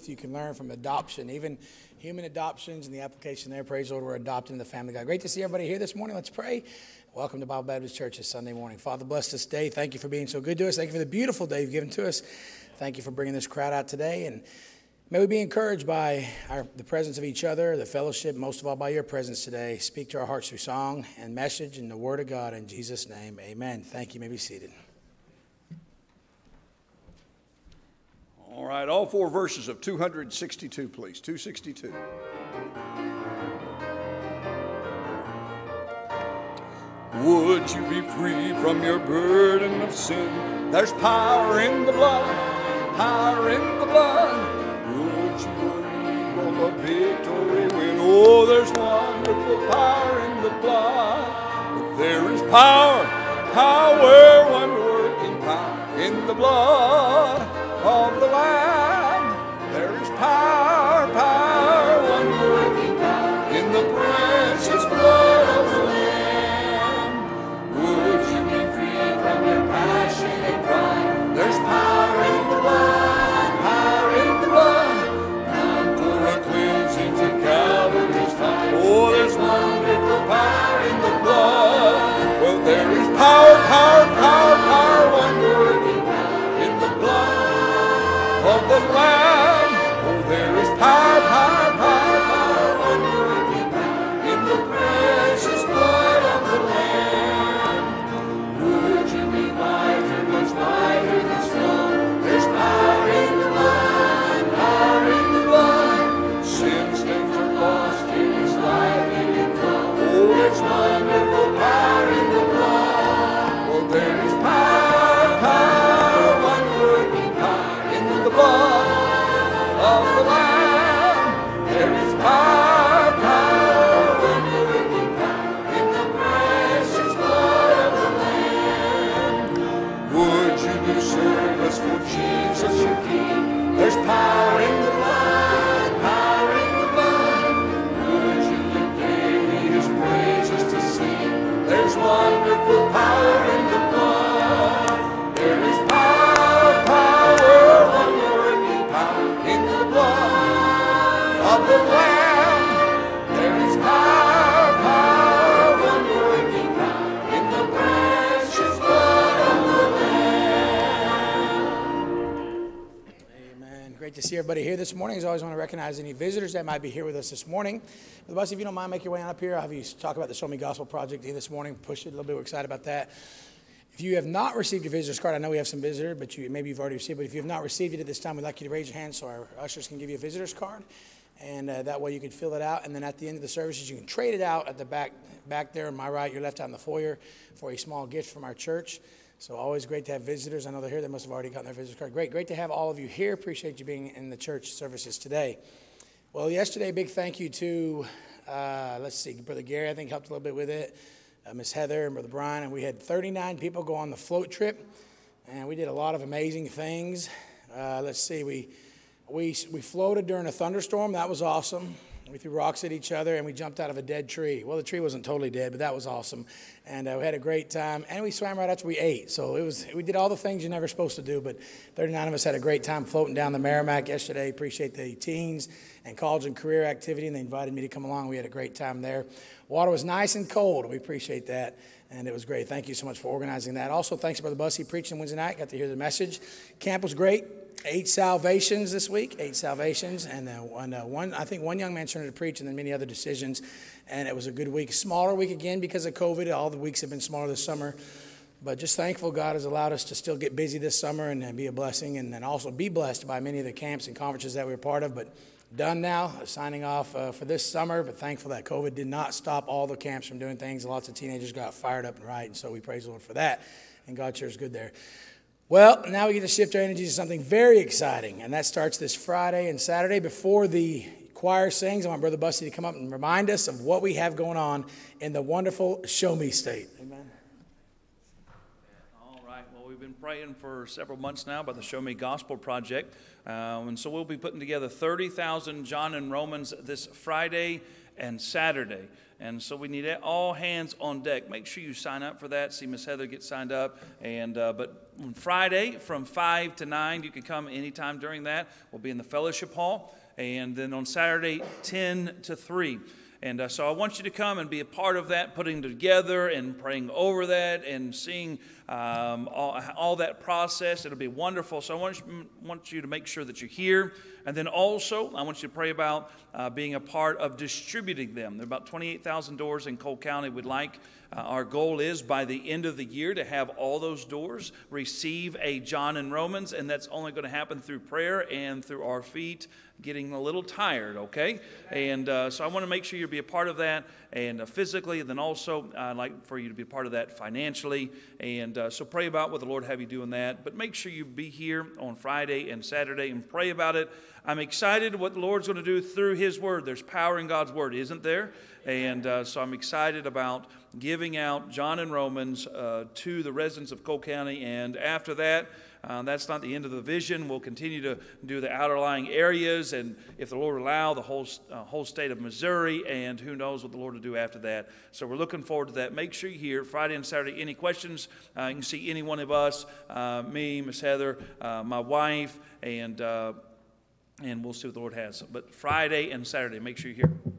truth you can learn from adoption, even human adoptions and the application there. Praise the Lord, we're adopted in the family God. Great to see everybody here this morning. Let's pray. Welcome to Bible Baptist Church this Sunday morning. Father, bless this day. Thank you for being so good to us. Thank you for the beautiful day you've given to us. Thank you for bringing this crowd out today. And may we be encouraged by our, the presence of each other, the fellowship, most of all by your presence today. Speak to our hearts through song and message and the Word of God. In Jesus' name, amen. Thank you. you may be seated. All right, all four verses of 262, please. 262. Would you be free from your burden of sin? There's power in the blood, power in the blood. Would you on the victory win? Oh, there's wonderful power in the blood. There is power, power, wonder working power in the blood of the Lamb. There is power, everybody here this morning. As always, I want to recognize any visitors that might be here with us this morning. The bus, if you don't mind, make your way on up here. I'll have you talk about the Show Me Gospel Project this morning. Push it a little bit. We're excited about that. If you have not received your visitor's card, I know we have some visitors, but you, maybe you've already received it. But if you have not received it at this time, we'd like you to raise your hand so our ushers can give you a visitor's card. And uh, that way you can fill it out. And then at the end of the services, you can trade it out at the back, back there on my right, your left in the foyer for a small gift from our church. So always great to have visitors. I know they're here. They must have already gotten their visitor's card. Great, great to have all of you here. Appreciate you being in the church services today. Well, yesterday, big thank you to, uh, let's see, Brother Gary, I think helped a little bit with it, uh, Miss Heather and Brother Brian, and we had 39 people go on the float trip, and we did a lot of amazing things. Uh, let's see, we, we, we floated during a thunderstorm. That was awesome. We threw rocks at each other and we jumped out of a dead tree. Well, the tree wasn't totally dead, but that was awesome. And uh, we had a great time. And we swam right after we ate. So it was we did all the things you're never supposed to do. But 39 of us had a great time floating down the Meramec yesterday. Appreciate the teens and college and career activity. And they invited me to come along. We had a great time there. Water was nice and cold. We appreciate that. And it was great. Thank you so much for organizing that. Also, thanks Brother Bussy preaching Wednesday night. Got to hear the message. Camp was great. Eight salvations this week, eight salvations, and uh, one, uh, one, I think one young man turned to preach, and then many other decisions. And it was a good week. Smaller week again because of COVID. All the weeks have been smaller this summer. But just thankful God has allowed us to still get busy this summer and, and be a blessing, and then also be blessed by many of the camps and conferences that we were part of. But done now, signing off uh, for this summer. But thankful that COVID did not stop all the camps from doing things. Lots of teenagers got fired up and right, and so we praise the Lord for that. And God sure is good there. Well, now we get to shift our energy to something very exciting, and that starts this Friday and Saturday before the choir sings. I want Brother Busty to come up and remind us of what we have going on in the wonderful Show Me State. Amen. All right. Well, we've been praying for several months now about the Show Me Gospel Project. Um, and so we'll be putting together 30,000 John and Romans this Friday and Saturday. And so we need all hands on deck. Make sure you sign up for that. See Miss Heather get signed up. And uh, but on Friday from five to nine, you can come anytime during that. We'll be in the fellowship hall, and then on Saturday ten to three. And uh, so I want you to come and be a part of that, putting together and praying over that and seeing um, all, all, that process. It'll be wonderful. So I want you, want you, to make sure that you're here. And then also, I want you to pray about uh, being a part of distributing them. There are about 28,000 doors in Cole County. We'd like, uh, our goal is by the end of the year to have all those doors receive a John and Romans, and that's only going to happen through prayer and through our feet getting a little tired, okay? And uh, so I want to make sure you'll be a part of that and uh, physically, and then also I'd like for you to be a part of that financially. And uh, so pray about what the Lord have you doing that. But make sure you be here on Friday and Saturday and pray about it. I'm excited what the Lord's going to do through His Word. There's power in God's Word, isn't there? And uh, so I'm excited about giving out John and Romans uh, to the residents of Cole County. And after that, uh, that's not the end of the vision. We'll continue to do the outerlying areas, and if the Lord allow, the whole uh, whole state of Missouri, and who knows what the Lord will do after that. So we're looking forward to that. Make sure you hear Friday and Saturday. Any questions? Uh, you can see any one of us, uh, me, Miss Heather, uh, my wife, and uh, and we'll see what the Lord has. But Friday and Saturday, make sure you're here.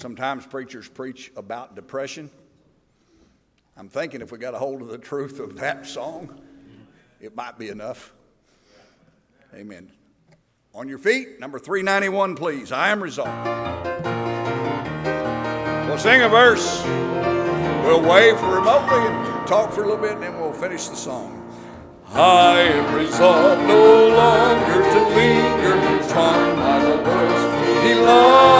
Sometimes preachers preach about depression. I'm thinking if we got a hold of the truth of that song, it might be enough. Amen. On your feet, number 391, please. I am resolved. We'll sing a verse. We'll wave remotely and talk for a little bit, and then we'll finish the song. I am resolved no longer to linger, Lord's delight.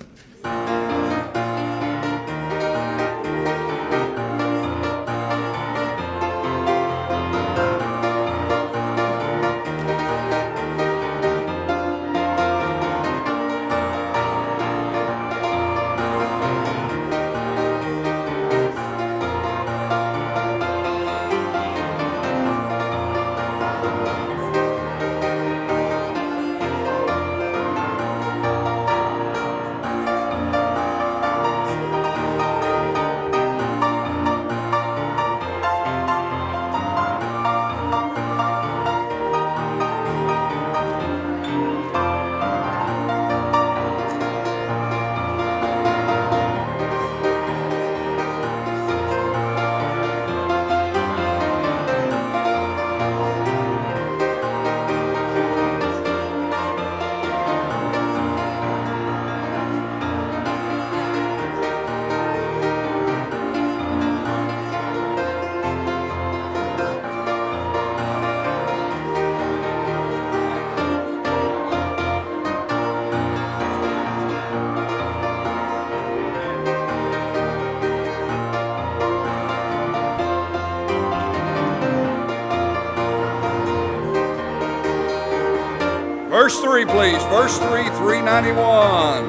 3, please. Verse 3, 391.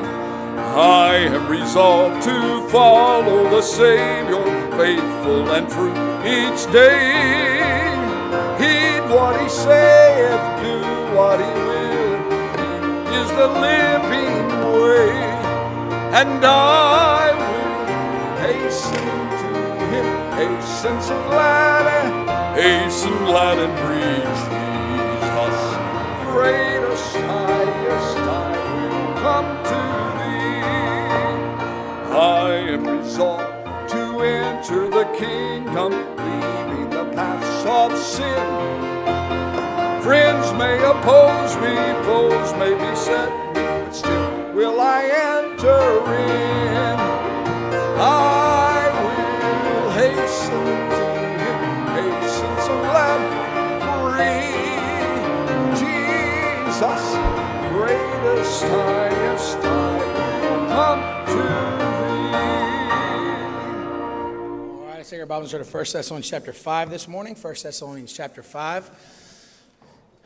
I am resolved to follow the Savior, faithful and true each day. Heed what he saith, do what he will. He is the living way, and I will hasten to him, hasten so glad, hasten glad sin. Friends may oppose me, foes may beset me, but still will I enter in. I will hasten to him, hasten so glad, free. Jesus, greatest, highest, take our Bibles to 1 Thessalonians chapter 5 this morning. 1 Thessalonians chapter 5.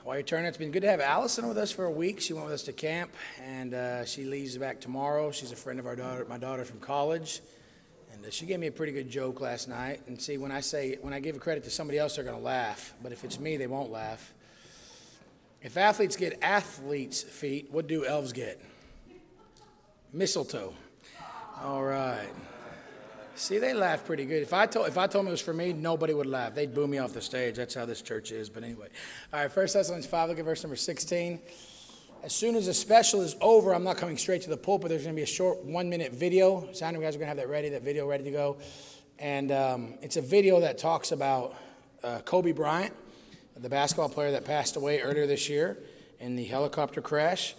While you're turning, it's been good to have Allison with us for a week. She went with us to camp, and uh, she leaves back tomorrow. She's a friend of our daughter, my daughter from college, and uh, she gave me a pretty good joke last night. And see, when I say when I give credit to somebody else, they're going to laugh, but if it's me, they won't laugh. If athletes get athletes' feet, what do elves get? Mistletoe. All right. See, they laugh pretty good. If I told if I told them it was for me, nobody would laugh. They'd boo me off the stage. That's how this church is. But anyway, all right. First Thessalonians five. Look at verse number sixteen. As soon as the special is over, I'm not coming straight to the pulpit. There's going to be a short one minute video. Sound you guys are going to have that ready, that video ready to go. And um, it's a video that talks about uh, Kobe Bryant, the basketball player that passed away earlier this year in the helicopter crash.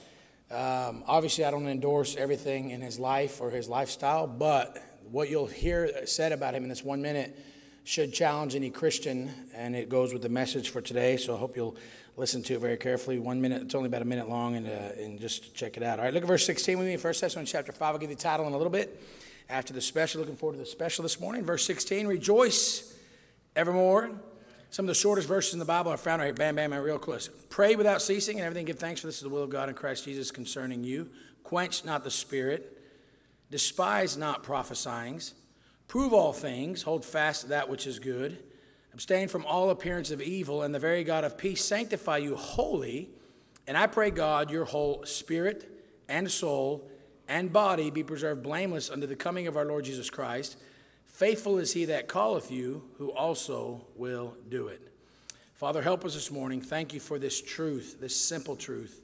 Um, obviously, I don't endorse everything in his life or his lifestyle, but what you'll hear said about him in this one minute should challenge any Christian, and it goes with the message for today. So I hope you'll listen to it very carefully. One minute, it's only about a minute long, and, uh, and just check it out. All right, look at verse 16 with me, First Thessalonians chapter 5. I'll give you the title in a little bit after the special. Looking forward to the special this morning. Verse 16 Rejoice evermore. Some of the shortest verses in the Bible are found right here. Bam, bam, bam, real close. Pray without ceasing and everything give thanks, for this is the will of God in Christ Jesus concerning you. Quench not the spirit. Despise not prophesying. Prove all things. Hold fast that which is good. Abstain from all appearance of evil, and the very God of peace sanctify you wholly. And I pray, God, your whole spirit and soul and body be preserved blameless unto the coming of our Lord Jesus Christ. Faithful is he that calleth you, who also will do it. Father, help us this morning. Thank you for this truth, this simple truth.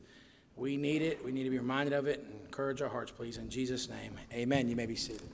We need it. We need to be reminded of it. And encourage our hearts, please. In Jesus' name, amen. You may be seated.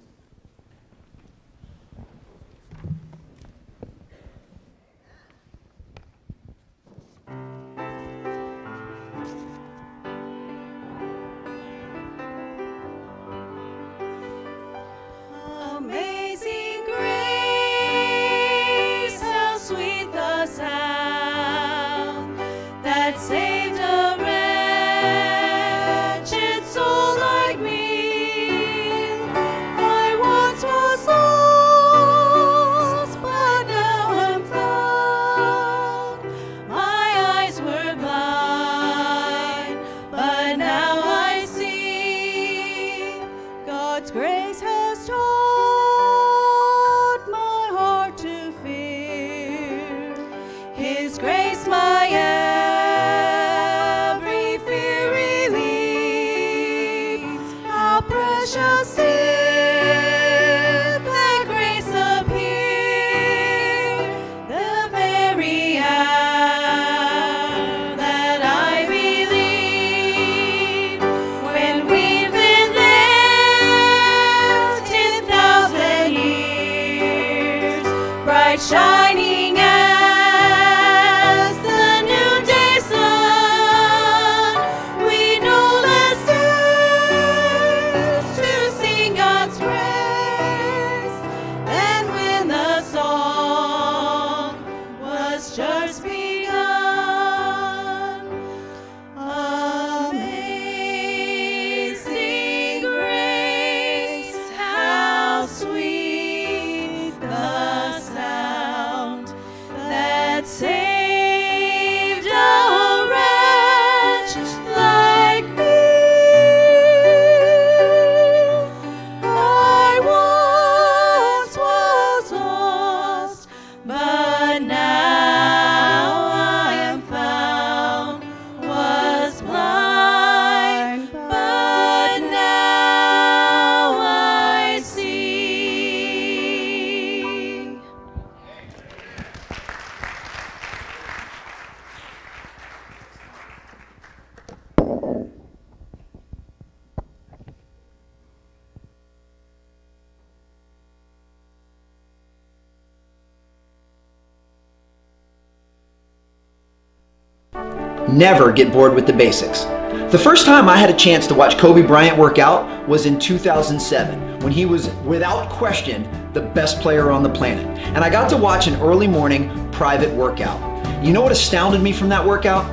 Never get bored with the basics. The first time I had a chance to watch Kobe Bryant work out was in 2007 when he was, without question, the best player on the planet. And I got to watch an early morning private workout. You know what astounded me from that workout?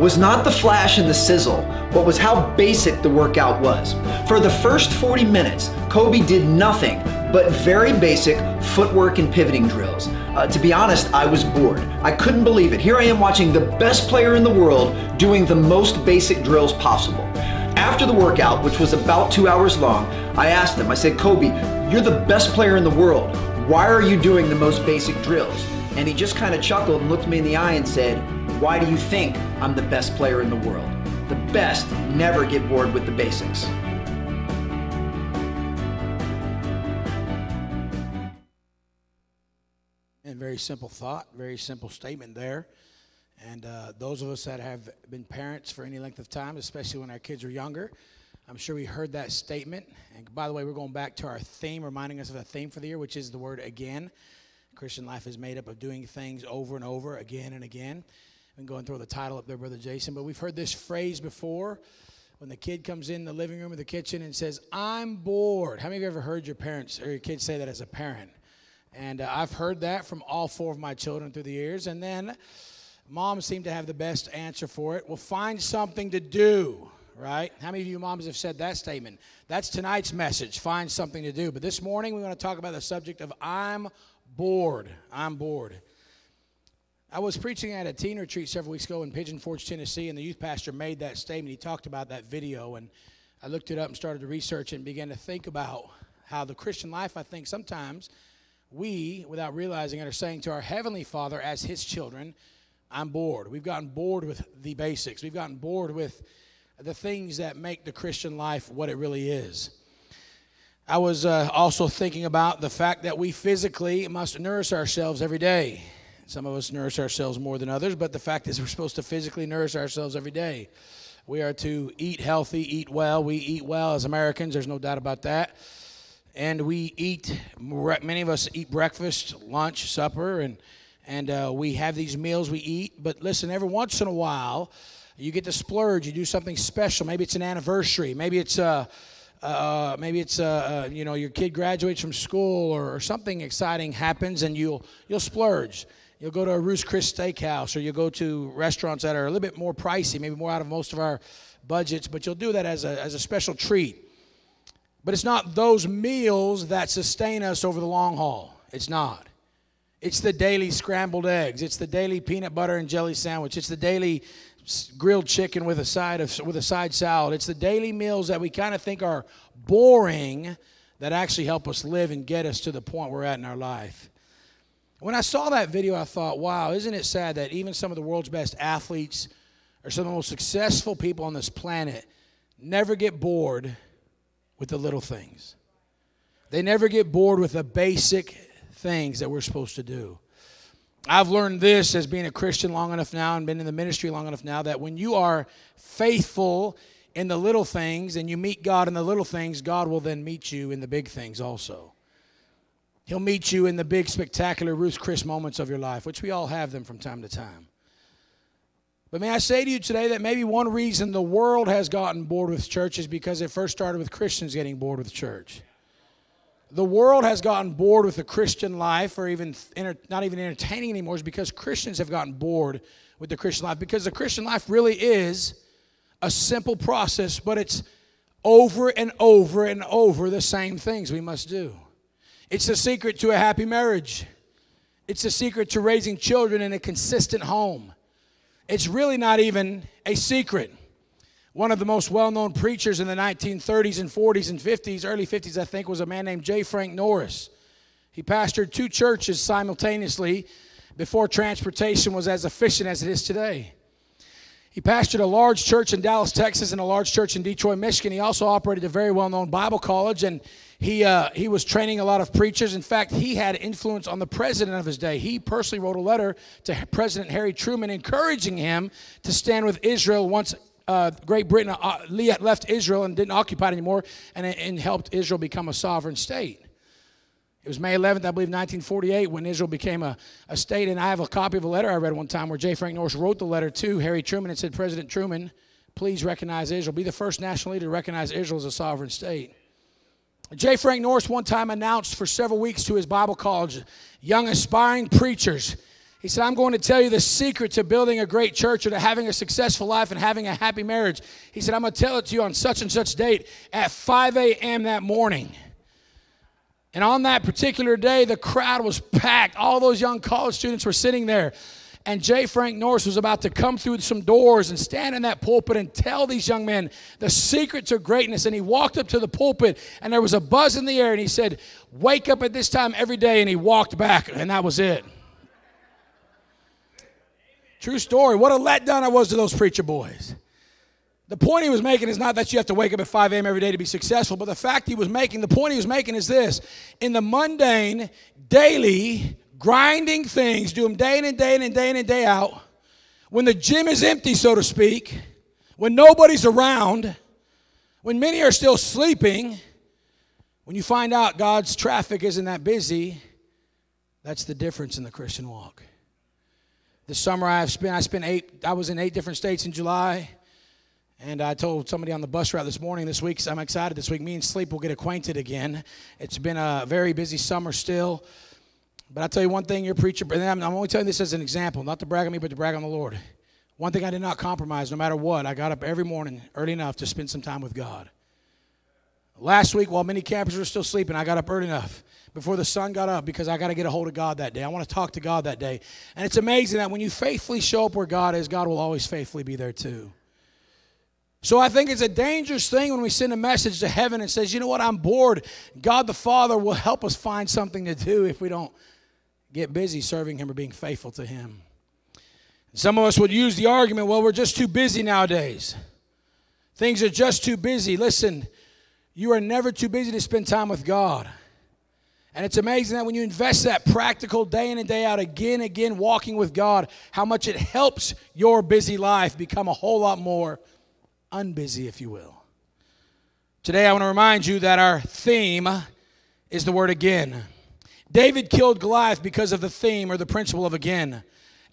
Was not the flash and the sizzle, but was how basic the workout was. For the first 40 minutes, Kobe did nothing but very basic footwork and pivoting drills. Uh, to be honest, I was bored. I couldn't believe it. Here I am watching the best player in the world doing the most basic drills possible. After the workout, which was about two hours long, I asked him, I said, Kobe, you're the best player in the world. Why are you doing the most basic drills? And he just kind of chuckled and looked me in the eye and said, Why do you think I'm the best player in the world? The best never get bored with the basics. Very simple thought, very simple statement there. And uh, those of us that have been parents for any length of time, especially when our kids are younger, I'm sure we heard that statement. And by the way, we're going back to our theme, reminding us of the theme for the year, which is the word again. Christian life is made up of doing things over and over, again and again. I'm going to throw the title up there, Brother Jason. But we've heard this phrase before when the kid comes in the living room or the kitchen and says, I'm bored. How many of you ever heard your parents or your kids say that as a parent? And uh, I've heard that from all four of my children through the years. And then moms seem to have the best answer for it. Well, find something to do, right? How many of you moms have said that statement? That's tonight's message find something to do. But this morning, we want to talk about the subject of I'm bored. I'm bored. I was preaching at a teen retreat several weeks ago in Pigeon Forge, Tennessee, and the youth pastor made that statement. He talked about that video, and I looked it up and started to research and began to think about how the Christian life, I think, sometimes we, without realizing it, are saying to our Heavenly Father as His children, I'm bored. We've gotten bored with the basics. We've gotten bored with the things that make the Christian life what it really is. I was uh, also thinking about the fact that we physically must nourish ourselves every day. Some of us nourish ourselves more than others, but the fact is we're supposed to physically nourish ourselves every day. We are to eat healthy, eat well. We eat well as Americans, there's no doubt about that and we eat. Many of us eat breakfast, lunch, supper, and and uh, we have these meals we eat. But listen, every once in a while, you get to splurge. You do something special. Maybe it's an anniversary. Maybe it's uh, uh, maybe it's uh, uh, you know your kid graduates from school or, or, something exciting happens, and you'll you'll splurge. You'll go to a Ruth's Chris Steakhouse, or you'll go to restaurants that are a little bit more pricey, maybe more out of most of our budgets. But you'll do that as a as a special treat. But it's not those meals that sustain us over the long haul. It's not. It's the daily scrambled eggs. It's the daily peanut butter and jelly sandwich. It's the daily grilled chicken with a side of with a side salad. It's the daily meals that we kind of think are boring that actually help us live and get us to the point we're at in our life. When I saw that video, I thought, wow, isn't it sad that even some of the world's best athletes or some of the most successful people on this planet never get bored with the little things. They never get bored with the basic things that we're supposed to do. I've learned this as being a Christian long enough now and been in the ministry long enough now that when you are faithful in the little things and you meet God in the little things, God will then meet you in the big things also. He'll meet you in the big, spectacular Ruth Chris moments of your life, which we all have them from time to time. But may I say to you today that maybe one reason the world has gotten bored with church is because it first started with Christians getting bored with church. The world has gotten bored with the Christian life, or even not even entertaining anymore, is because Christians have gotten bored with the Christian life. Because the Christian life really is a simple process, but it's over and over and over the same things we must do. It's the secret to a happy marriage. It's the secret to raising children in a consistent home. It's really not even a secret. One of the most well known preachers in the 1930s and 40s and 50s, early 50s, I think, was a man named J. Frank Norris. He pastored two churches simultaneously before transportation was as efficient as it is today. He pastored a large church in Dallas, Texas, and a large church in Detroit, Michigan. He also operated a very well known Bible college, and he, uh, he was training a lot of preachers. In fact, he had influence on the president of his day. He personally wrote a letter to President Harry Truman encouraging him to stand with Israel once uh, Great Britain uh, left Israel and didn't occupy it anymore and, and helped Israel become a sovereign state. It was May 11th, I believe, 1948, when Israel became a, a state. And I have a copy of a letter I read one time where J. Frank Norris wrote the letter to Harry Truman and said, President Truman, please recognize Israel. Be the first national leader to recognize Israel as a sovereign state. J. Frank Norris one time announced for several weeks to his Bible college, young aspiring preachers, he said, I'm going to tell you the secret to building a great church or to having a successful life and having a happy marriage. He said, I'm going to tell it to you on such and such date at 5 a.m. that morning. And on that particular day, the crowd was packed. All those young college students were sitting there and J. Frank Norris was about to come through some doors and stand in that pulpit and tell these young men the secret to greatness. And he walked up to the pulpit, and there was a buzz in the air, and he said, Wake up at this time every day. And he walked back, and that was it. True story. What a letdown I was to those preacher boys. The point he was making is not that you have to wake up at 5 a.m. every day to be successful, but the fact he was making, the point he was making is this in the mundane, daily, grinding things, do them day in and day in and day in and day out, when the gym is empty, so to speak, when nobody's around, when many are still sleeping, when you find out God's traffic isn't that busy, that's the difference in the Christian walk. The summer I've spent I spent eight I was in eight different states in July. And I told somebody on the bus route this morning, this week, I'm excited this week. Me and Sleep will get acquainted again. It's been a very busy summer still. But I'll tell you one thing, your preacher, and I'm, I'm only telling this as an example, not to brag on me, but to brag on the Lord. One thing I did not compromise, no matter what, I got up every morning early enough to spend some time with God. Last week, while many campers were still sleeping, I got up early enough before the sun got up because I got to get a hold of God that day. I want to talk to God that day. And it's amazing that when you faithfully show up where God is, God will always faithfully be there too. So I think it's a dangerous thing when we send a message to heaven and says, "You know what? I'm bored." God the Father will help us find something to do if we don't get busy serving him or being faithful to him. Some of us would use the argument, "Well, we're just too busy nowadays." Things are just too busy. Listen, you are never too busy to spend time with God. And it's amazing that when you invest that practical day in and day out, again and again, walking with God, how much it helps your busy life become a whole lot more unbusy, if you will. Today, I want to remind you that our theme is the word again. David killed Goliath because of the theme or the principle of again.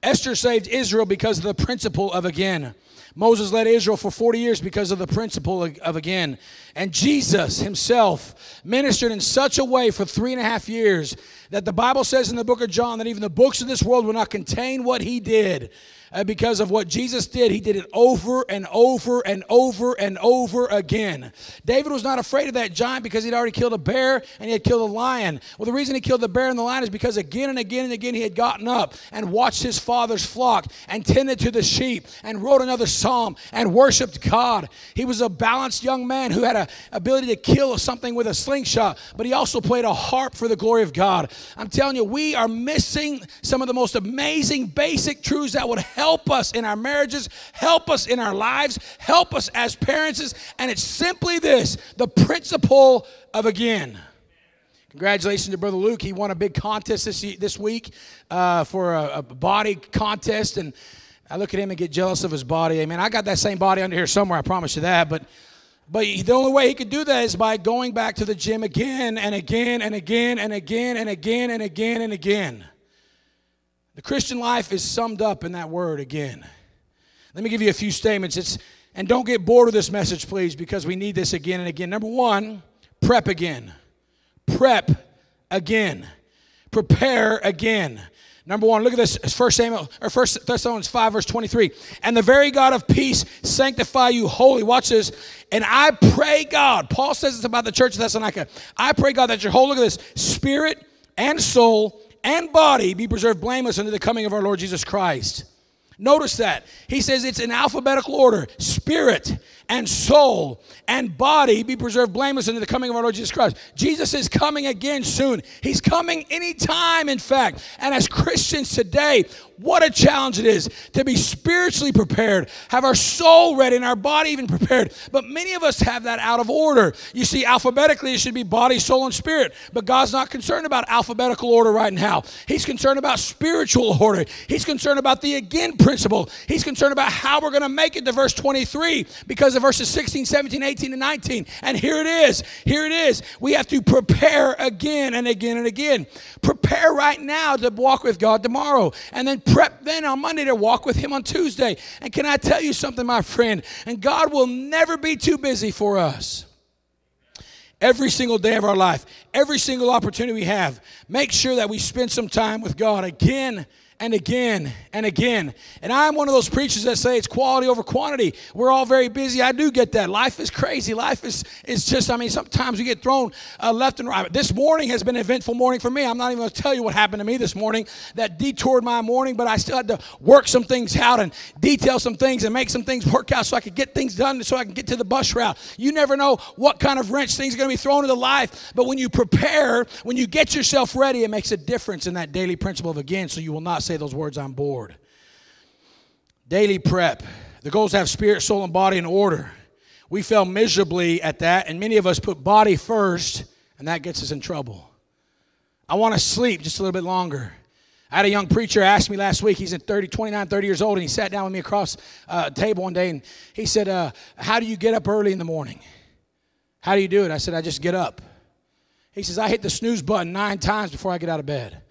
Esther saved Israel because of the principle of again. Moses led Israel for 40 years because of the principle of again. And Jesus himself ministered in such a way for three and a half years that the Bible says in the book of John that even the books of this world will not contain what he did uh, because of what Jesus did. He did it over and over and over and over again. David was not afraid of that giant because he'd already killed a bear and he had killed a lion. Well, the reason he killed the bear and the lion is because again and again and again he had gotten up and watched his father's flock and tended to the sheep and wrote another psalm and worshiped God. He was a balanced young man who had a ability to kill something with a slingshot, but he also played a harp for the glory of God. I'm telling you, we are missing some of the most amazing basic truths that would help us in our marriages, help us in our lives, help us as parents. And it's simply this the principle of again. Congratulations to Brother Luke. He won a big contest this, this week uh, for a, a, body contest. And I look at him and get jealous of his body. Amen. I got that same body under here somewhere, I promise you that. But but the only way he could do that is by going back to the gym again and again and again and again and again and again and again. The Christian life is summed up in that word again. Let me give you a few statements. It's and don't get bored of this message, please, because we need this again and again. Number one, prep again. Prep again. Prepare again. Number one, look at this. First Samuel or First Thessalonians 5, verse 23. And the very God of peace sanctify you wholly. Watch this. And I pray God. Paul says this about the church of Thessalonica. I pray God that your whole look at this spirit and soul and body be preserved blameless unto the coming of our Lord Jesus Christ. Notice that. He says it's in alphabetical order spirit and soul and body be preserved blameless unto the coming of our Lord Jesus Christ. Jesus is coming again soon. He's coming anytime, in fact. And as Christians today, what a challenge it is to be spiritually prepared, have our soul ready and our body even prepared. But many of us have that out of order. You see, alphabetically, it should be body, soul, and spirit. But God's not concerned about alphabetical order right now. He's concerned about spiritual order. He's concerned about the again principle. He's concerned about how we're going to make it to verse 23 because of verses 16, 17, 18, and 19. And here it is. Here it is. We have to prepare again and again and again. Prepare right now to walk with God tomorrow. And then prep then on Monday to walk with Him on Tuesday. And can I tell you something, my friend? And God will never be too busy for us. Every single day of our life, every single opportunity we have, make sure that we spend some time with God again and again and again. And I'm one of those preachers that say it's quality over quantity. We're all very busy. I do get that. Life is crazy. Life is, is just, I mean, sometimes we get thrown uh, left and right. This morning has been an eventful morning for me. I'm not even going to tell you what happened to me this morning that detoured my morning, but I still had to work some things out and detail some things and make some things work out so I could get things done so I can get to the bus route. You never know what kind of wrench things are going to be thrown into life, but when you prepare, when you get yourself ready, it makes a difference in that daily principle of again, so you will not say those words on board. Daily prep. The goals have spirit, soul, and body in order. We fail miserably at that, and many of us put body first, and that gets us in trouble. I want to sleep just a little bit longer. I had a young preacher ask me last week, he's in 30, 29, 30 years old, and he sat down with me across uh, a table one day and he said, uh, How do you get up early in the morning? How do you do it? I said, I just get up. He says, I hit the snooze button nine times before I get out of bed.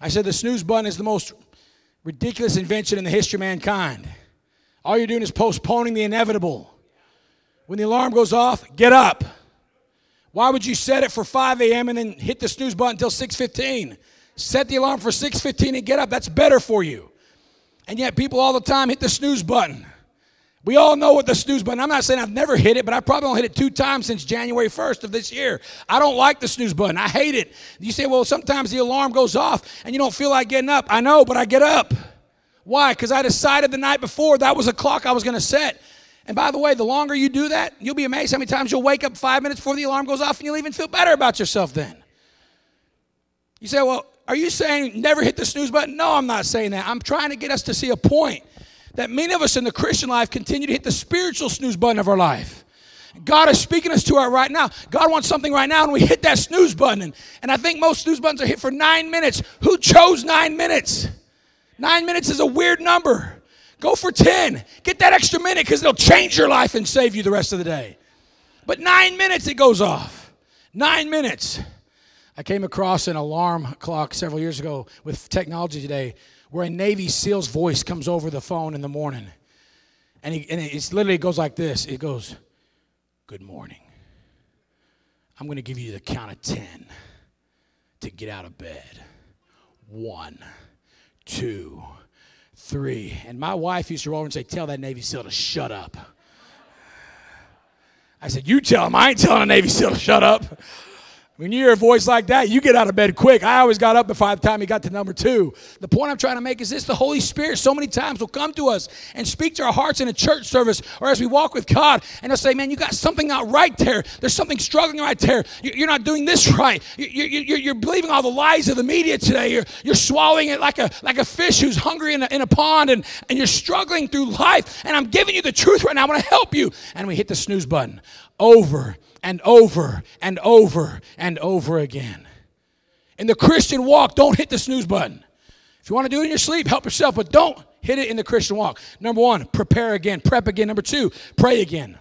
I said, The snooze button is the most ridiculous invention in the history of mankind. All you're doing is postponing the inevitable. When the alarm goes off, get up. Why would you set it for 5 a.m. and then hit the snooze button until 6:15? Set the alarm for 6:15 and get up. That's better for you. And yet people all the time hit the snooze button. We all know what the snooze button. I'm not saying I've never hit it, but I probably only hit it two times since January 1st of this year. I don't like the snooze button. I hate it. You say, well, sometimes the alarm goes off and you don't feel like getting up. I know, but I get up. Why? Because I decided the night before that was a clock I was going to set. And by the way, the longer you do that, you'll be amazed how many times you'll wake up five minutes before the alarm goes off and you'll even feel better about yourself then. You say, well, are you saying never hit the snooze button? No, I'm not saying that. I'm trying to get us to see a point that many of us in the Christian life continue to hit the spiritual snooze button of our life. God is speaking us to our right now. God wants something right now, and we hit that snooze button. And, and I think most snooze buttons are hit for nine minutes. Who chose nine minutes? Nine minutes is a weird number. Go for 10. Get that extra minute because it'll change your life and save you the rest of the day. But nine minutes it goes off. Nine minutes. I came across an alarm clock several years ago with technology today where a Navy SEAL's voice comes over the phone in the morning. And, he, and it's literally it goes like this it goes, Good morning. I'm going to give you the count of 10 to get out of bed. One, two, three. And my wife used to roll over and say, Tell that Navy SEAL to shut up. I said, You tell him. I ain't telling a Navy SEAL to shut up. When you hear a voice like that, you get out of bed quick. I always got up before the time he got to number two. The point I'm trying to make is this the Holy Spirit so many times will come to us and speak to our hearts in a church service or as we walk with God, and he'll say, Man, you got something not right there. There's something struggling right there. You're not doing this right. You're believing all the lies of the media today. You're, you're swallowing it like a, like a fish who's hungry in a, in a pond, and, and you're struggling through life. And I'm giving you the truth right now. I want to help you. And we hit the snooze button over and over and over and over again. In the Christian walk, don't hit the snooze button. If you want to do it in your sleep, help yourself, but don't hit it in the Christian walk. Number one, prepare again, prep again. Number two, pray again.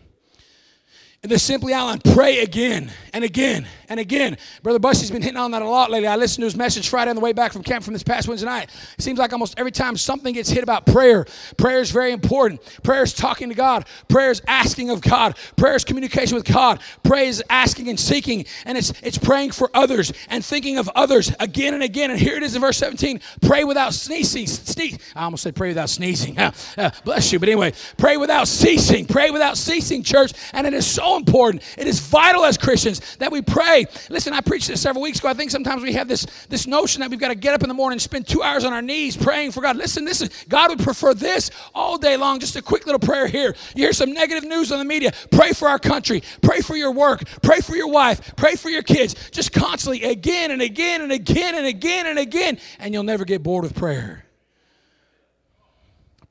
In the Simply Outline, pray again and again and again. Brother Busty's been hitting on that a lot lately. I listened to his message Friday on the way back from camp from this past Wednesday night. It seems like almost every time something gets hit about prayer, prayer is very important. Prayer is talking to God. Prayer is asking of God. Prayer is communication with God. Prayer is asking and seeking. And it's, it's praying for others and thinking of others again and again. And here it is in verse 17 pray without sneezing. Sneeze. I almost said pray without sneezing. Uh, bless you. But anyway, pray without ceasing. Pray without ceasing, church. And it is so important. It is vital as Christians that we pray. Listen, I preached this several weeks ago. I think sometimes we have this, this notion that we've got to get up in the morning and spend two hours on our knees praying for God. Listen, this is, God would prefer this all day long. Just a quick little prayer here. You hear some negative news on the media. Pray for our country. Pray for your work. Pray for your wife. Pray for your kids. Just constantly again and again and again and again and again. And you'll never get bored with prayer.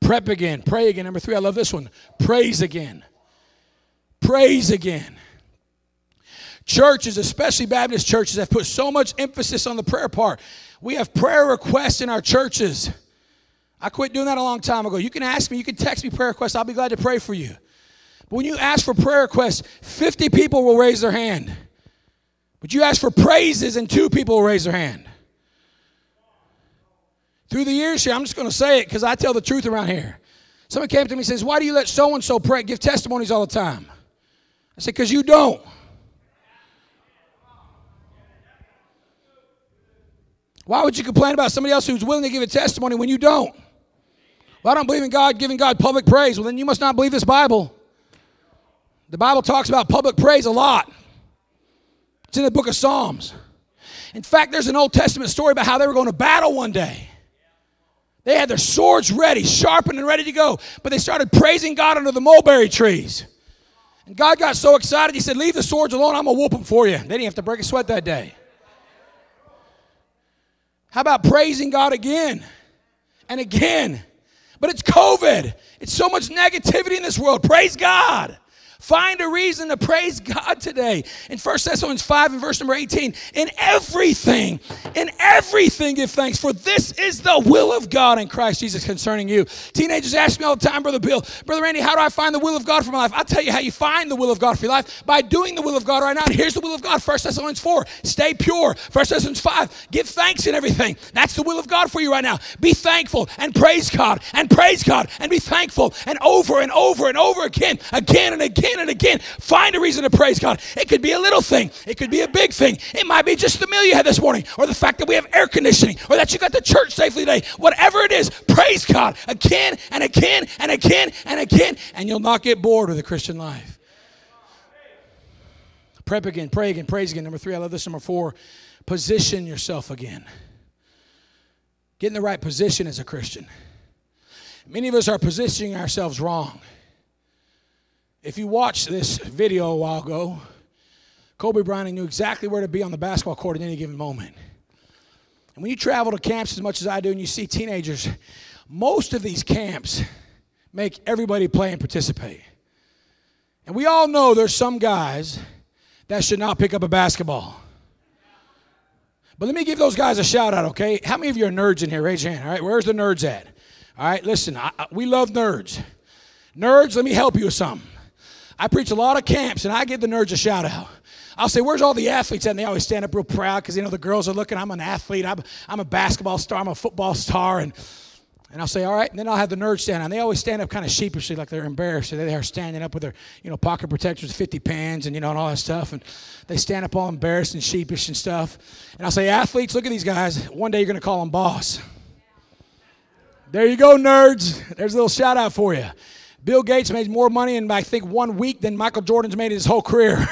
Prep again. Pray again. Number three, I love this one. Praise again praise again. Churches, especially Baptist churches, have put so much emphasis on the prayer part. We have prayer requests in our churches. I quit doing that a long time ago. You can ask me, you can text me prayer requests. I'll be glad to pray for you. But when you ask for prayer requests, 50 people will raise their hand. But you ask for praises, and two people will raise their hand. Through the years here, I'm just going to say it because I tell the truth around here. Someone came to me and says, Why do you let so and so pray, give testimonies all the time? I said, Because you don't. Why would you complain about somebody else who's willing to give a testimony when you don't? Well, I don't believe in God giving God public praise. Well, then you must not believe this Bible. The Bible talks about public praise a lot. It's in the book of Psalms. In fact, there's an Old Testament story about how they were going to battle one day. They had their swords ready, sharpened and ready to go, but they started praising God under the mulberry trees. And God got so excited, He said, Leave the swords alone, I'm going to whoop them for you. They didn't have to break a sweat that day. How about praising God again and again? But it's COVID. It's so much negativity in this world. Praise God. Find a reason to praise God today. In 1 Thessalonians 5 and verse number 18, in everything, in everything give thanks, for this is the will of God in Christ Jesus concerning you. Teenagers ask me all the time, Brother Bill, Brother Randy, how do I find the will of God for my life? I'll tell you how you find the will of God for your life by doing the will of God right now. And here's the will of God 1 Thessalonians 4, stay pure. 1 Thessalonians 5, give thanks in everything. That's the will of God for you right now. Be thankful and praise God and praise God and be thankful and over and over and over again, again and again again and again. Find a reason to praise God. It could be a little thing, it could be a big thing. It might be just the meal you had this morning, or the fact that we have air conditioning, or that you got to church safely today. Whatever it is, praise God again and again and again and again, and you'll not get bored with the Christian life. Prep again, pray again, praise again. Number three, I love this. Number four, position yourself again. Get in the right position as a Christian. Many of us are positioning ourselves wrong. If you watched this video a while ago, Kobe Bryant knew exactly where to be on the basketball court at any given moment. And when you travel to camps as much as I do and you see teenagers, most of these camps make everybody play and participate. And we all know there's some guys that should not pick up a basketball. But let me give those guys a shout out, okay? How many of you are nerds in here? Raise your hand, all right? Where's the nerds at? All right, listen, I, I, we love nerds. Nerds, let me help you with something. I preach a lot of camps, and I give the nerds a shout out. I'll say, Where's all the athletes at? And they always stand up real proud because, you know, the girls are looking. I'm an athlete. I'm, I'm a basketball star. I'm a football star. And, and I'll say, All right. And then I'll have the nerds stand up. And they always stand up kind of sheepishly, like they're embarrassed. So They are standing up with their, you know, pocket protectors, 50 pans, and, you know, and all that stuff. And they stand up all embarrassed and sheepish and stuff. And I'll say, Athletes, look at these guys. One day you're going to call them boss. There you go, nerds. There's a little shout out for you. Bill Gates made more money in, I think, one week than Michael Jordan's made in his whole career.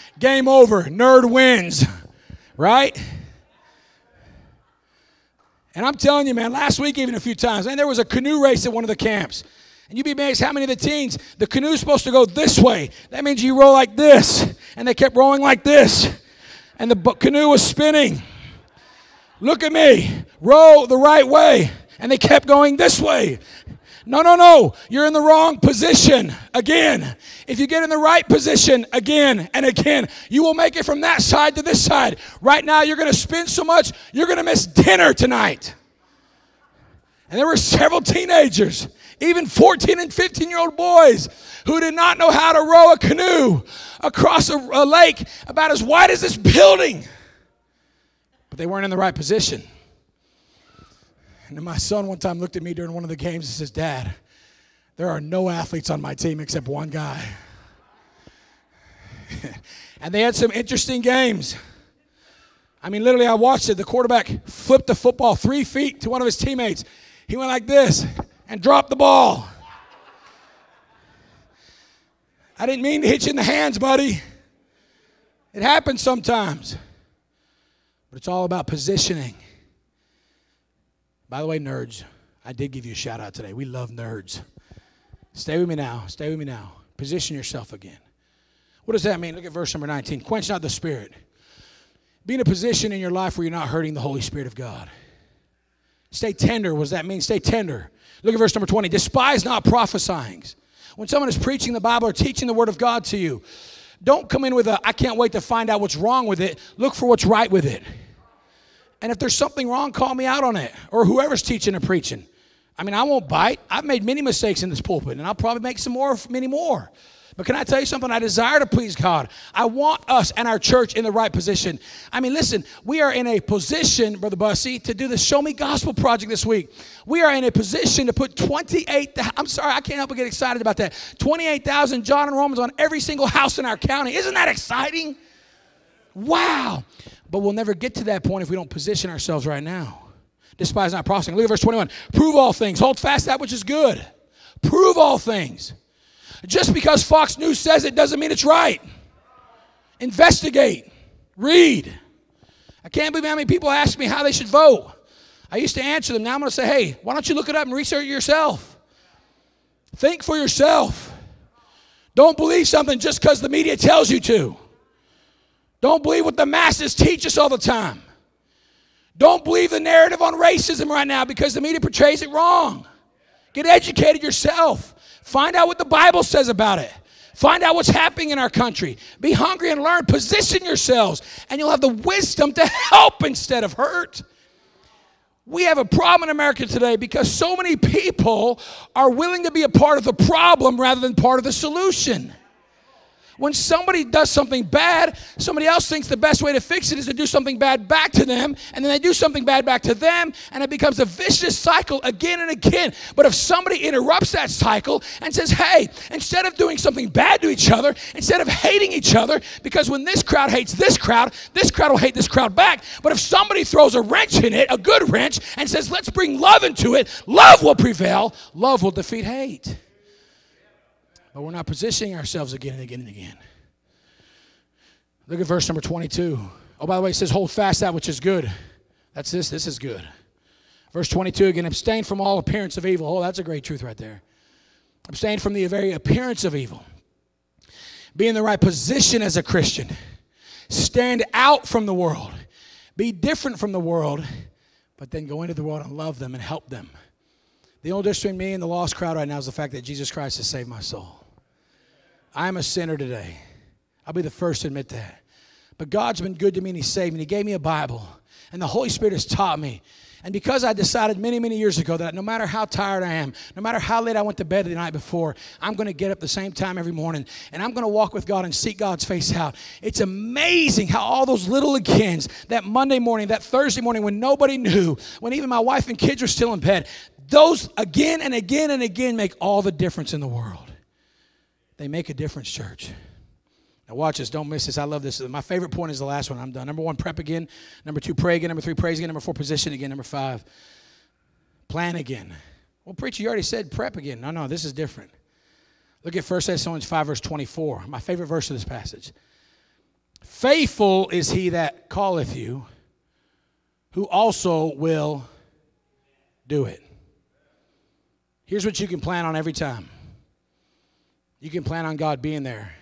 Game over. Nerd wins. Right? And I'm telling you, man, last week, even a few times, and there was a canoe race at one of the camps. And you'd be amazed how many of the teens, the canoe's supposed to go this way. That means you roll like this. And they kept rolling like this. And the canoe was spinning. Look at me. Row the right way. And they kept going this way. No, no, no. You're in the wrong position again. If you get in the right position again and again, you will make it from that side to this side. Right now, you're going to spin so much, you're going to miss dinner tonight. And there were several teenagers, even 14 and 15 year old boys, who did not know how to row a canoe across a, a lake about as wide as this building. But they weren't in the right position. And my son one time looked at me during one of the games and says, Dad, there are no athletes on my team except one guy. and they had some interesting games. I mean, literally, I watched it. The quarterback flipped the football three feet to one of his teammates. He went like this and dropped the ball. I didn't mean to hit you in the hands, buddy. It happens sometimes. But it's all about positioning. By the way, nerds, I did give you a shout out today. We love nerds. Stay with me now. Stay with me now. Position yourself again. What does that mean? Look at verse number 19. Quench not the spirit. Be in a position in your life where you're not hurting the Holy Spirit of God. Stay tender. What does that mean? Stay tender. Look at verse number 20. Despise not prophesying. When someone is preaching the Bible or teaching the Word of God to you, don't come in with a, I can't wait to find out what's wrong with it. Look for what's right with it. And if there's something wrong, call me out on it. Or whoever's teaching or preaching. I mean, I won't bite. I've made many mistakes in this pulpit, and I'll probably make some more, many more. But can I tell you something? I desire to please God. I want us and our church in the right position. I mean, listen, we are in a position, Brother Bussy, to do the Show Me Gospel project this week. We are in a position to put 28, I'm sorry, I can't help but get excited about that. 28,000 John and Romans on every single house in our county. Isn't that exciting? Wow. But we'll never get to that point if we don't position ourselves right now. Despise not prophesying. Look at verse 21. Prove all things. Hold fast that which is good. Prove all things. Just because Fox News says it doesn't mean it's right. Investigate. Read. I can't believe how many people ask me how they should vote. I used to answer them. Now I'm going to say, hey, why don't you look it up and research it yourself? Think for yourself. Don't believe something just because the media tells you to. Don't believe what the masses teach us all the time. Don't believe the narrative on racism right now because the media portrays it wrong. Get educated yourself. Find out what the Bible says about it. Find out what's happening in our country. Be hungry and learn. Position yourselves, and you'll have the wisdom to help instead of hurt. We have a problem in America today because so many people are willing to be a part of the problem rather than part of the solution. When somebody does something bad, somebody else thinks the best way to fix it is to do something bad back to them, and then they do something bad back to them, and it becomes a vicious cycle again and again. But if somebody interrupts that cycle and says, hey, instead of doing something bad to each other, instead of hating each other, because when this crowd hates this crowd, this crowd will hate this crowd back. But if somebody throws a wrench in it, a good wrench, and says, let's bring love into it, love will prevail, love will defeat hate. But we're not positioning ourselves again and again and again. Look at verse number 22. Oh, by the way, it says, Hold fast that which is good. That's this. This is good. Verse 22 again, abstain from all appearance of evil. Oh, that's a great truth right there. Abstain from the very appearance of evil. Be in the right position as a Christian. Stand out from the world. Be different from the world, but then go into the world and love them and help them. The only difference between me and the lost crowd right now is the fact that Jesus Christ has saved my soul. I'm a sinner today. I'll be the first to admit that. But God's been good to me and He saved me. He gave me a Bible. And the Holy Spirit has taught me. And because I decided many, many years ago that no matter how tired I am, no matter how late I went to bed the night before, I'm going to get up the same time every morning and I'm going to walk with God and seek God's face out. It's amazing how all those little agains, that Monday morning, that Thursday morning when nobody knew, when even my wife and kids were still in bed, those again and again and again make all the difference in the world. They make a difference, church. Now, watch this. Don't miss this. I love this. My favorite point is the last one. I'm done. Number one, prep again. Number two, pray again. Number three, praise again. Number four, position again. Number five, plan again. Well, preacher, you already said prep again. No, no, this is different. Look at 1 Thessalonians 5, verse 24. My favorite verse of this passage. Faithful is he that calleth you, who also will do it. Here's what you can plan on every time you can plan on God being there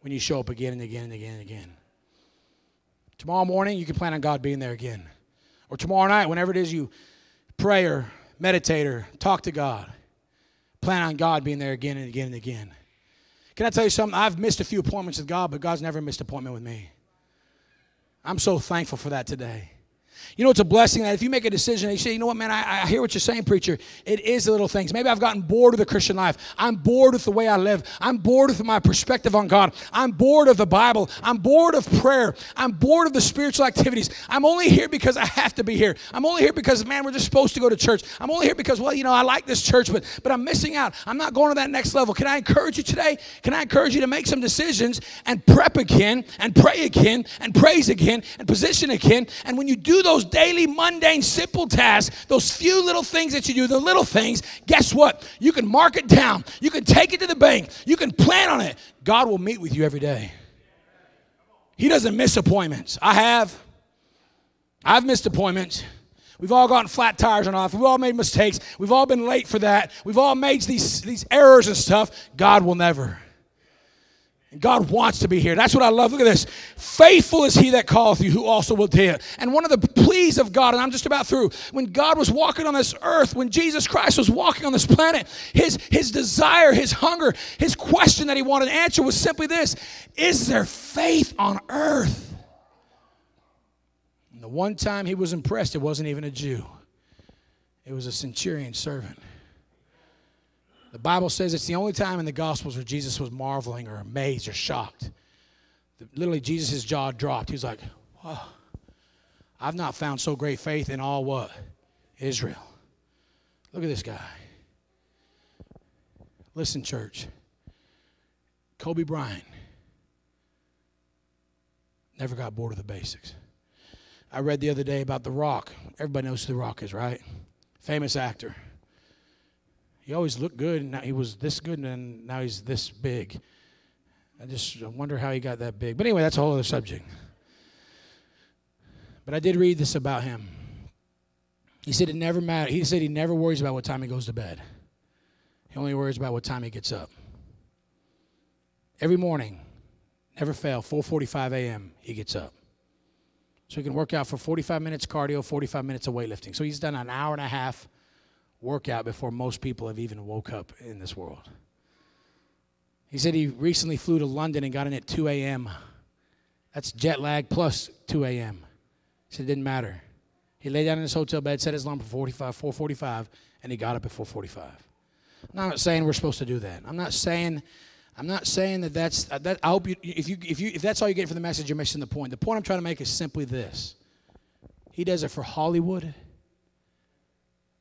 when you show up again and again and again and again. Tomorrow morning, you can plan on God being there again. Or tomorrow night, whenever it is you pray or meditate or talk to God, plan on God being there again and again and again. Can I tell you something? I've missed a few appointments with God, but God's never missed an appointment with me. I'm so thankful for that today. You know, it's a blessing that if you make a decision and you say, you know what, man, I, I, hear what you're saying, preacher. It is the little things. Maybe I've gotten bored of the Christian life. I'm bored with the way I live. I'm bored with my perspective on God. I'm bored of the Bible. I'm bored of prayer. I'm bored of the spiritual activities. I'm only here because I have to be here. I'm only here because, man, we're just supposed to go to church. I'm only here because, well, you know, I like this church, but, but I'm missing out. I'm not going to that next level. Can I encourage you today? Can I encourage you to make some decisions and prep again and pray again and praise again and position again? And when you do those daily, mundane, simple tasks, those few little things that you do, the little things, guess what? You can mark it down. You can take it to the bank. You can plan on it. God will meet with you every day. He doesn't miss appointments. I have. I've missed appointments. We've all gotten flat tires on off. We've all made mistakes. We've all been late for that. We've all made these, these errors and stuff. God will never. God wants to be here. That's what I love. Look at this. Faithful is he that calleth you, who also will do it. And one of the pleas of God, and I'm just about through, when God was walking on this earth, when Jesus Christ was walking on this planet, his, his desire, his hunger, his question that he wanted to answer was simply this Is there faith on earth? And the one time he was impressed, it wasn't even a Jew, it was a centurion servant. The Bible says it's the only time in the Gospels where Jesus was marveling or amazed or shocked. Literally, Jesus' jaw dropped. He was like, Wow, I've not found so great faith in all what? Israel. Look at this guy. Listen, church. Kobe Bryant never got bored of the basics. I read the other day about The Rock. Everybody knows who The Rock is, right? Famous actor. He always looked good, and now he was this good, and now he's this big. I just wonder how he got that big. But anyway, that's a whole other subject. But I did read this about him. He said it never matters. He said he never worries about what time he goes to bed. He only worries about what time he gets up. Every morning, never fail, 4:45 a.m. he gets up. So he can work out for 45 minutes cardio, 45 minutes of weightlifting. So he's done an hour and a half workout before most people have even woke up in this world. He said he recently flew to London and got in at 2 a.m. That's jet lag plus 2 a.m. He said it didn't matter. He lay down in his hotel bed, set his alarm for 45, 4:45, and he got up at 4:45. I'm not saying we're supposed to do that. I'm not saying, I'm not saying that that's uh, that. I hope you, if you, if you, if that's all you get from the message, you're missing the point. The point I'm trying to make is simply this: He does it for Hollywood.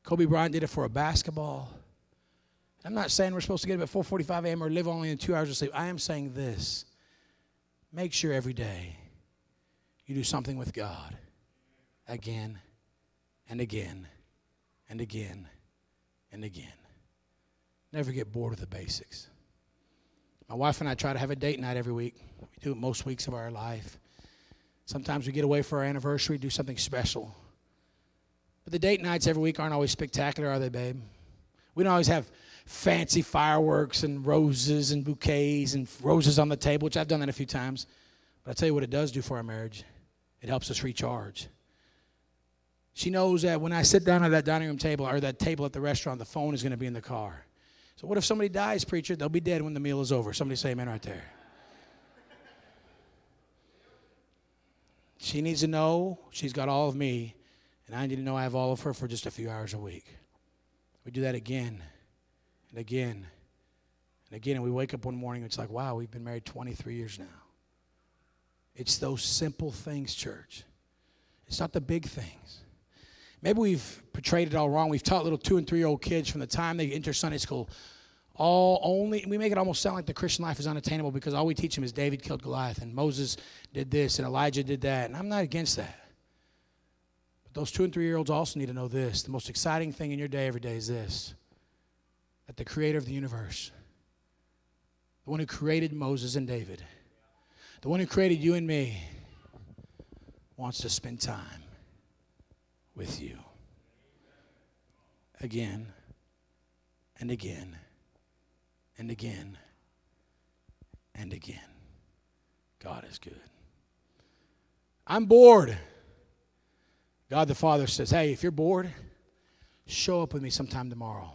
Kobe Bryant did it for a basketball. I'm not saying we're supposed to get up at 4:45 a.m. or live only in two hours of sleep. I am saying this: Make sure every day you do something with God, again, and again, and again, and again. Never get bored of the basics. My wife and I try to have a date night every week. We do it most weeks of our life. Sometimes we get away for our anniversary, do something special. But the date nights every week aren't always spectacular, are they, babe? We don't always have fancy fireworks and roses and bouquets and roses on the table, which I've done that a few times. But I tell you what it does do for our marriage it helps us recharge. She knows that when I sit down at that dining room table or that table at the restaurant, the phone is going to be in the car. So, what if somebody dies, preacher? They'll be dead when the meal is over. Somebody say amen right there. She needs to know she's got all of me, and I need to know I have all of her for just a few hours a week. We do that again and again and again, and we wake up one morning and it's like, wow, we've been married 23 years now. It's those simple things, church. It's not the big things. Maybe we've portrayed it all wrong. We've taught little two and three year old kids from the time they enter Sunday school all only we make it almost sound like the christian life is unattainable because all we teach them is david killed goliath and moses did this and elijah did that and i'm not against that but those two and three year olds also need to know this the most exciting thing in your day every day is this that the creator of the universe the one who created moses and david the one who created you and me wants to spend time with you again and again and again and again. God is good. I'm bored. God the Father says, Hey, if you're bored, show up with me sometime tomorrow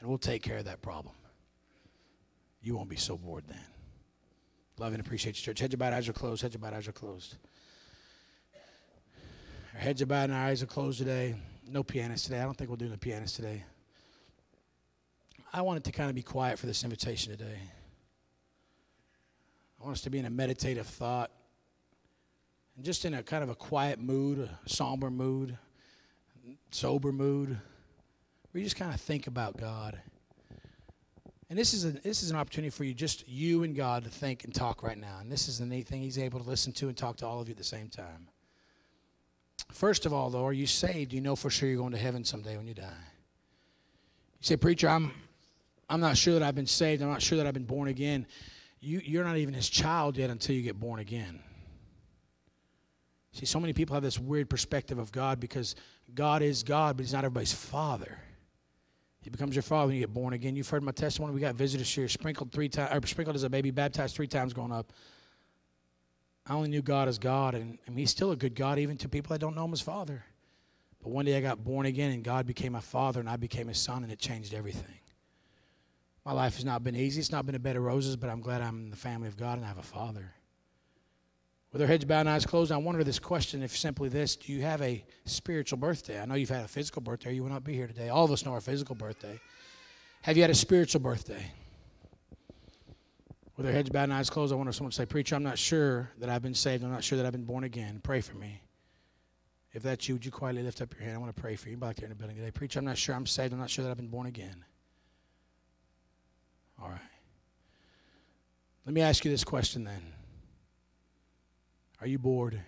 and we'll take care of that problem. You won't be so bored then. Love and appreciate you, church. Heads are bowed, eyes are closed. Heads are bowed, eyes are closed. Our heads are bowed and our eyes are closed today. No pianist today. I don't think we'll do the pianist today. I wanted to kind of be quiet for this invitation today. I want us to be in a meditative thought just in a kind of a quiet mood, a somber mood, sober mood, where you just kind of think about God. And this is, a, this is an opportunity for you, just you and God, to think and talk right now. And this is the neat thing. He's able to listen to and talk to all of you at the same time. First of all, though, are you saved? You know for sure you're going to heaven someday when you die. You say, Preacher, I'm, I'm not sure that I've been saved. I'm not sure that I've been born again. You, you're not even his child yet until you get born again. See, so many people have this weird perspective of God because God is God, but He's not everybody's father. He becomes your father when you get born again. You've heard my testimony. We got visitors here, sprinkled three times, sprinkled as a baby, baptized three times growing up. I only knew God as God, and, and He's still a good God, even to people that don't know Him as Father. But one day I got born again, and God became my Father, and I became His Son, and it changed everything. My life has not been easy. It's not been a bed of roses, but I'm glad I'm in the family of God and I have a father. With our heads bowed and eyes closed, I wonder this question if simply this Do you have a spiritual birthday? I know you've had a physical birthday. You will not be here today. All of us know our physical birthday. Have you had a spiritual birthday? With our heads bowed and eyes closed, I wonder if someone would say, Preacher, I'm not sure that I've been saved. I'm not sure that I've been born again. Pray for me. If that's you, would you quietly lift up your hand? I want to pray for you back there in the building today. Preacher, I'm not sure I'm saved. I'm not sure that I've been born again. All right. Let me ask you this question then Are you bored?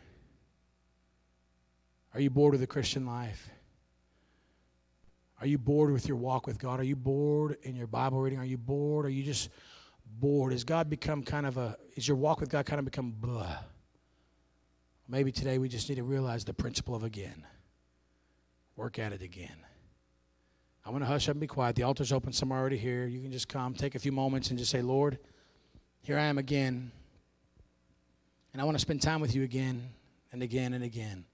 Are you bored with the Christian life? Are you bored with your walk with God? Are you bored in your Bible reading? Are you bored? Are you just bored? Has God become kind of a, is your walk with God kind of become blah? Maybe today we just need to realize the principle of again. Work at it again. I'm going to hush up and be quiet. The altar's open. Some are already here. You can just come, take a few moments, and just say, Lord, here I am again. And I want to spend time with you again and again and again.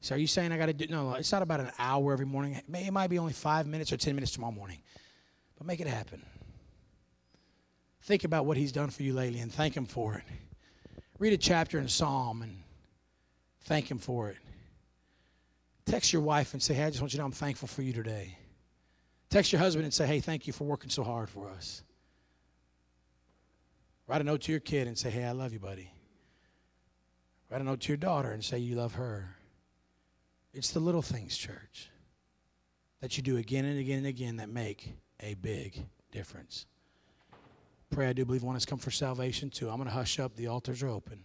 So are you saying I got to do? No, it's not about an hour every morning. It might be only five minutes or ten minutes tomorrow morning, but make it happen. think about what He's done for you lately and thank Him for it. Read a chapter in Psalm and thank Him for it. Text your wife and say, Hey, I just want you to know I'm thankful for you today. Text your husband and say, Hey, thank you for working so hard for us. Write a note to your kid and say, Hey, I love you, buddy. Write a note to your daughter and say you love her. It's the little things, church, that you do again and again and again that make a big difference. Pray, I do believe one has come for salvation too. I'm going to hush up. The altars are open.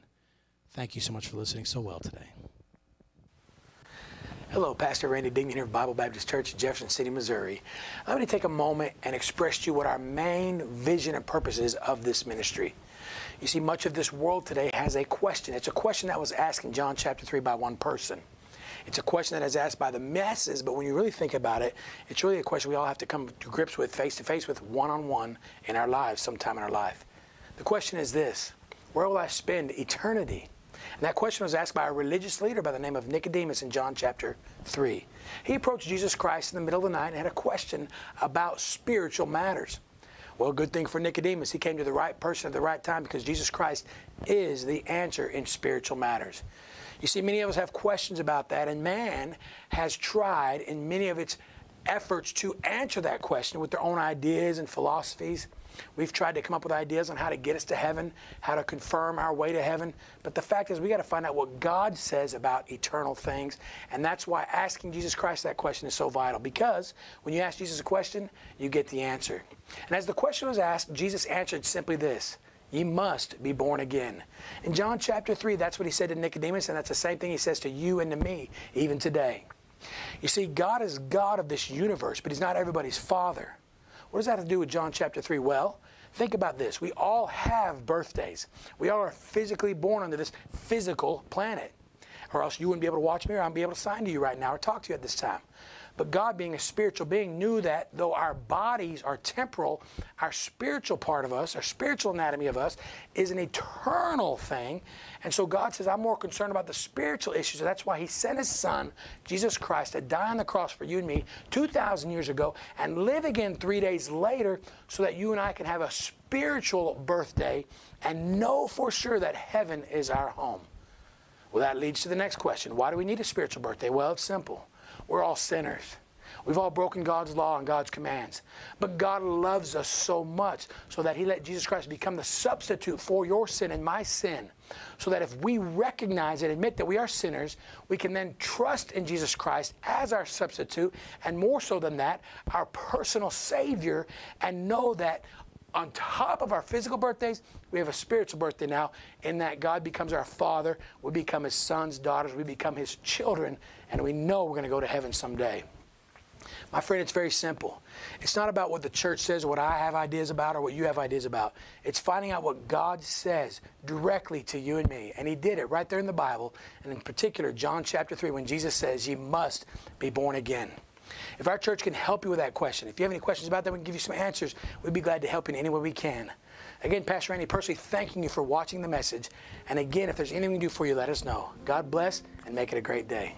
Thank you so much for listening so well today. Hello, Pastor Randy Dignan here of Bible Baptist Church in Jefferson City, Missouri. I'm going to take a moment and express to you what our main vision and purpose is of this ministry. You see, much of this world today has a question. It's a question that was asked in John chapter 3 by one person. It's a question that is asked by the masses, but when you really think about it, it's really a question we all have to come to grips with face to face with one on one in our lives sometime in our life. The question is this Where will I spend eternity? And that question was asked by a religious leader by the name of Nicodemus in John chapter 3. He approached Jesus Christ in the middle of the night and had a question about spiritual matters. Well, good thing for Nicodemus. He came to the right person at the right time because Jesus Christ is the answer in spiritual matters. You see, many of us have questions about that, and man has tried in many of its efforts to answer that question with their own ideas and philosophies. We've tried to come up with ideas on how to get us to heaven, how to confirm our way to heaven. But the fact is, we got to find out what God says about eternal things. And that's why asking Jesus Christ that question is so vital. Because when you ask Jesus a question, you get the answer. And as the question was asked, Jesus answered simply this Ye must be born again. In John chapter 3, that's what he said to Nicodemus, and that's the same thing he says to you and to me, even today. You see, God is God of this universe, but He's not everybody's Father. What does that have to do with John chapter 3? Well, think about this. We all have birthdays. We all are physically born onto this physical planet. Or else you wouldn't be able to watch me or I'd be able to sign to you right now or talk to you at this time. But God, being a spiritual being, knew that though our bodies are temporal, our spiritual part of us, our spiritual anatomy of us, is an eternal thing. And so God says, I'm more concerned about the spiritual issues. And that's why He sent His Son, Jesus Christ, to die on the cross for you and me 2,000 years ago and live again three days later so that you and I can have a spiritual birthday and know for sure that heaven is our home. Well, that leads to the next question. Why do we need a spiritual birthday? Well, it's simple. We're all sinners. We've all broken God's law and God's commands. But God loves us so much so that He let Jesus Christ become the substitute for your sin and my sin. So that if we recognize and admit that we are sinners, we can then trust in Jesus Christ as our substitute, and more so than that, our personal Savior, and know that on top of our physical birthdays, we have a spiritual birthday now, in that God becomes our Father, we become His sons, daughters, we become His children, and we know we're going to go to heaven someday. My friend, it's very simple. It's not about what the church says, or what I have ideas about, or what you have ideas about. It's finding out what God says directly to you and me. And He did it right there in the Bible, and in particular, John chapter 3, when Jesus says, You must be born again. If our church can help you with that question, if you have any questions about that, we can give you some answers. We'd be glad to help you in any way we can. Again, Pastor Randy, personally thanking you for watching the message. And again, if there's anything we can do for you, let us know. God bless and make it a great day.